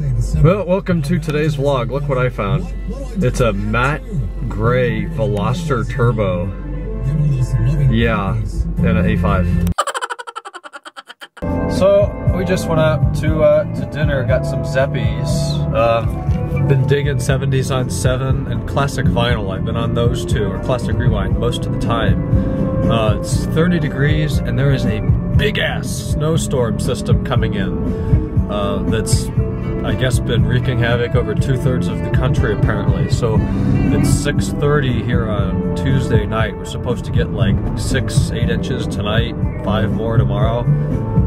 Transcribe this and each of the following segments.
Well, welcome to today's vlog. Look what I found. It's a matte gray Veloster Turbo. Yeah, and an A5. So, we just went out to uh, to dinner, got some Zeppe's. Uh, been digging 70s on 7 and classic vinyl. I've been on those two, or classic rewind, most of the time. Uh, it's 30 degrees and there is a big ass snowstorm system coming in uh, that's I guess been wreaking havoc over two-thirds of the country apparently. So it's 6.30 here on Tuesday night. We're supposed to get like six, eight inches tonight, five more tomorrow.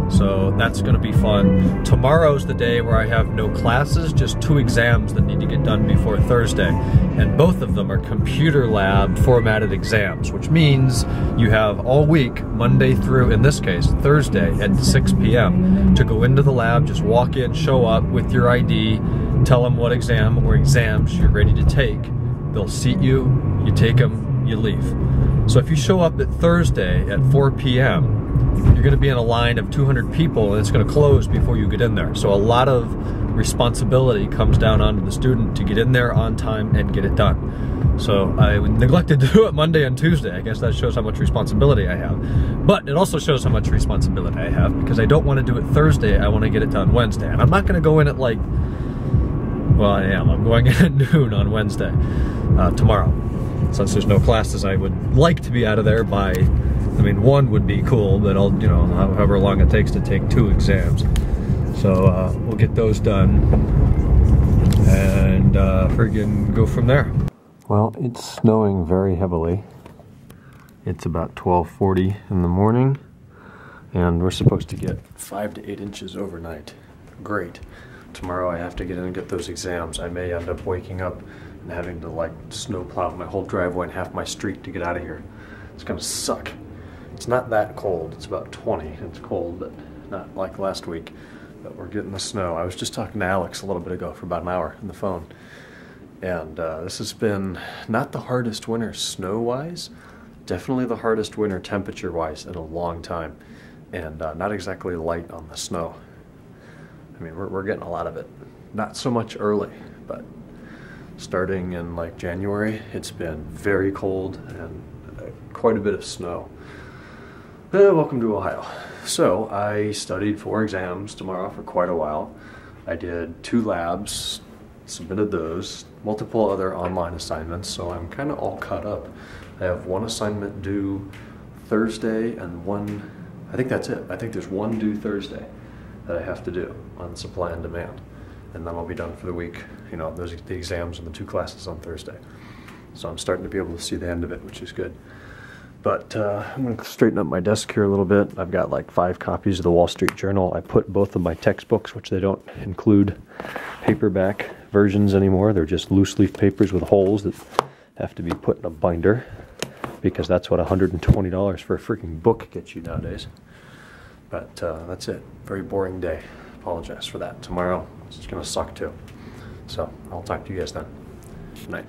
So that's gonna be fun. Tomorrow's the day where I have no classes, just two exams that to get done before Thursday. And both of them are computer lab formatted exams, which means you have all week, Monday through, in this case, Thursday at 6 p.m. to go into the lab, just walk in, show up with your ID, tell them what exam or exams you're ready to take. They'll seat you, you take them, you leave. So if you show up at Thursday at 4 p.m., you're going to be in a line of 200 people and it's going to close before you get in there. So a lot of responsibility comes down onto the student to get in there on time and get it done. So I neglected to do it Monday and Tuesday. I guess that shows how much responsibility I have. But it also shows how much responsibility I have because I don't want to do it Thursday. I want to get it done Wednesday. And I'm not going to go in at like, well, I am. I'm going in at noon on Wednesday, uh, tomorrow. Since there's no classes, I would like to be out of there by, I mean, one would be cool, but I'll, you know, however long it takes to take two exams. So uh, we'll get those done and uh, friggin' go from there. Well, it's snowing very heavily. It's about 12:40 in the morning, and we're supposed to get five to eight inches overnight. Great. Tomorrow I have to get in and get those exams. I may end up waking up and having to like snowplow my whole driveway and half my street to get out of here. It's gonna suck. It's not that cold. It's about 20. It's cold, but not like last week. But we're getting the snow. I was just talking to Alex a little bit ago for about an hour on the phone. And uh, this has been not the hardest winter snow-wise, definitely the hardest winter temperature-wise in a long time. And uh, not exactly light on the snow. I mean, we're, we're getting a lot of it. Not so much early, but starting in like January, it's been very cold and uh, quite a bit of snow. Uh, welcome to Ohio. So I studied for exams tomorrow for quite a while. I did two labs, submitted those, multiple other online assignments, so I'm kind of all caught up. I have one assignment due Thursday and one, I think that's it. I think there's one due Thursday that I have to do on supply and demand. And then I'll be done for the week. You know, there's the exams and the two classes on Thursday. So I'm starting to be able to see the end of it, which is good. But uh, I'm going to straighten up my desk here a little bit. I've got like five copies of the Wall Street Journal. I put both of my textbooks, which they don't include paperback versions anymore. They're just loose leaf papers with holes that have to be put in a binder because that's what $120 for a freaking book gets you nowadays. But uh, that's it. Very boring day. Apologize for that. Tomorrow it's going to suck too. So I'll talk to you guys then. Good night.